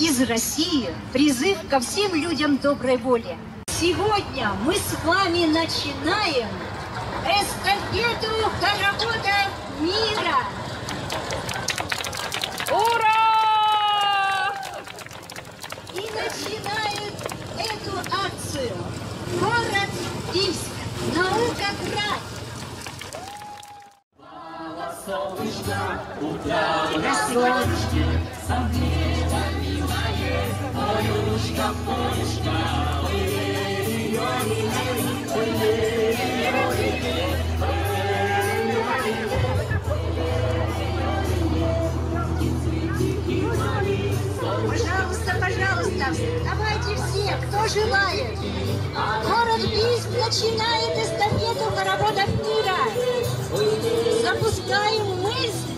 из России призыв ко всем людям доброй воли. Сегодня мы с вами начинаем эстафету хоровода мира. Ура! И начинает эту акцию город Ивск, Наукоград. Пожалуйста, пожалуйста, давайте все, кто желает. Город Бийск начинает эстафету хороводов мира. Запускаем мысль,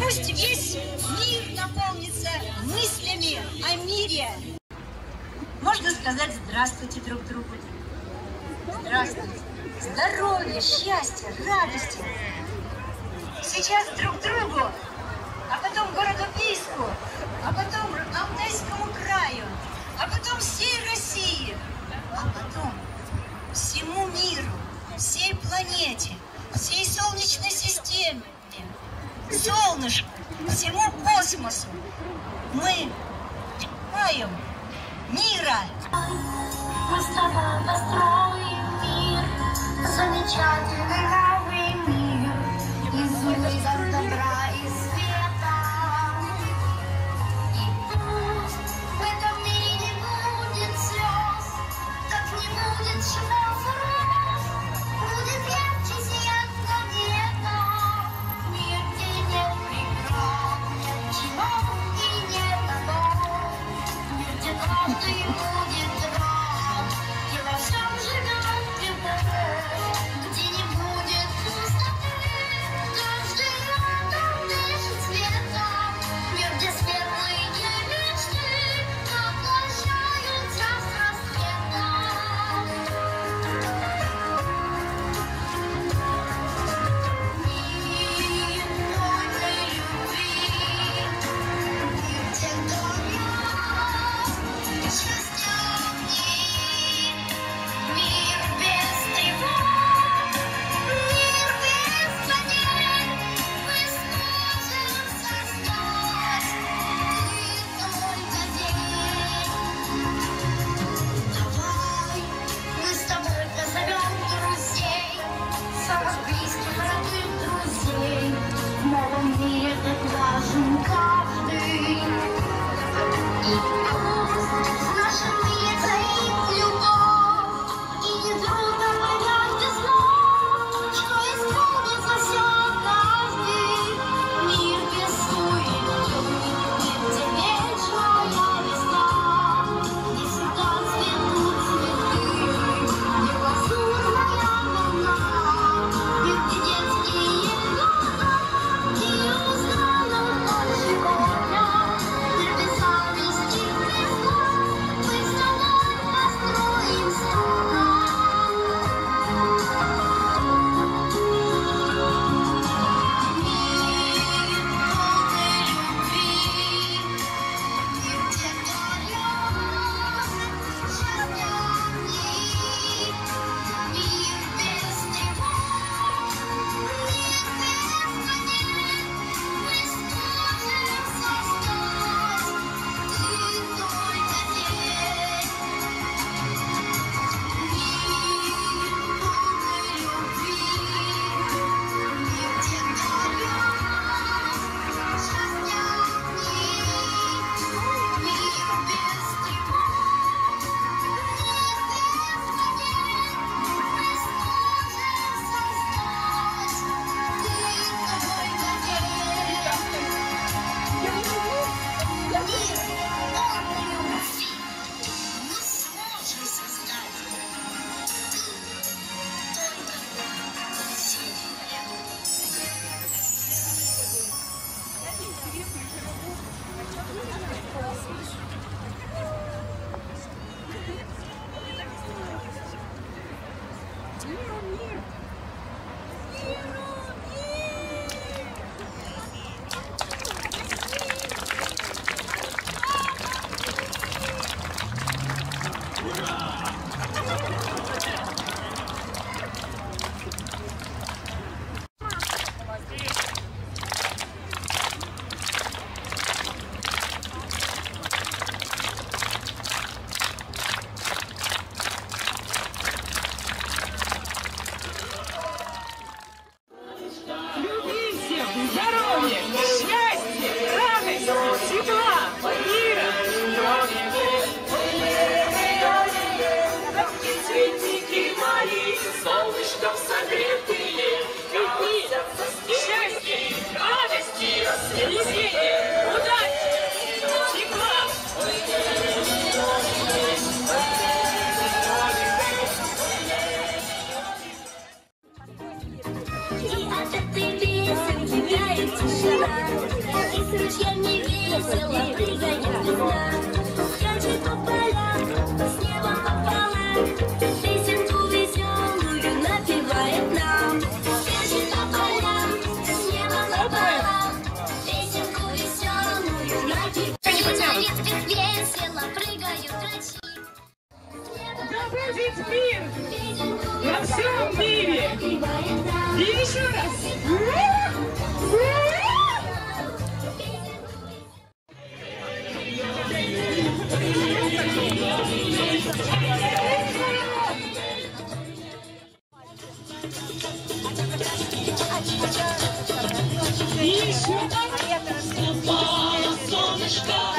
Пусть весь мир наполнится мыслями о мире. Можно сказать здравствуйте друг другу. Здравствуйте. Здоровья, счастья, радости. Сейчас друг другу, а потом городу Бийску, а потом Алтайскому краю, а потом всей России, а потом всему миру, всей планете, всей Солнечной системе, солнышку, всему космосу. Мы желаем мира. Мы с тобой построим мир, замечательный Thank you. Hurrah! Солнышком согретые, Какие счастья, радости, веселья, удачи, тепла. И от этой песенки тает тишина И с ручьями весело прыгает весна Скачет по полям, И еще Оранжевое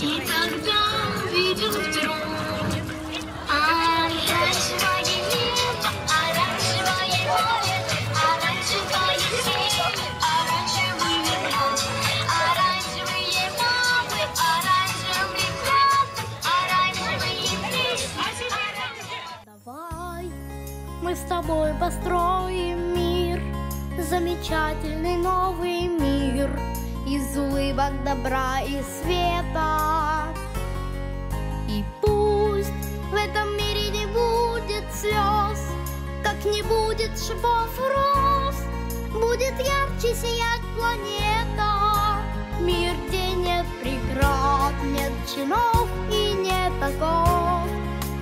и тогда увидел вдруг песни. Давай мы с тобой построим мир, замечательный новый мир из улыбок добра и света. И пусть в этом мире не будет слез, как не будет шипов и роз, будет ярче сиять планета. Мир, где нет преград, нет чинов и нет оков.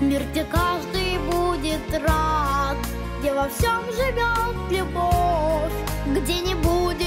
Мир, где каждый будет рад, где во всем живет любовь, где не будет